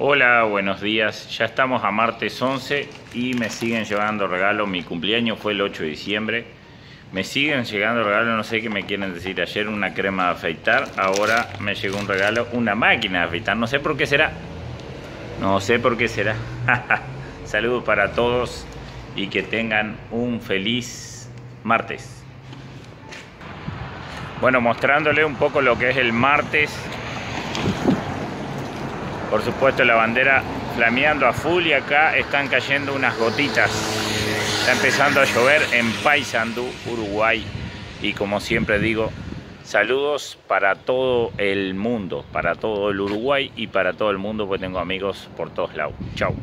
Hola, buenos días. Ya estamos a martes 11 y me siguen llegando regalos. Mi cumpleaños fue el 8 de diciembre. Me siguen llegando regalos, no sé qué me quieren decir. Ayer una crema de afeitar, ahora me llegó un regalo, una máquina de afeitar. No sé por qué será. No sé por qué será. Saludos para todos y que tengan un feliz martes. Bueno, mostrándole un poco lo que es el martes por supuesto la bandera flameando a full y acá están cayendo unas gotitas. Está empezando a llover en Paysandú, Uruguay. Y como siempre digo, saludos para todo el mundo, para todo el Uruguay y para todo el mundo, porque tengo amigos por todos lados. Chao.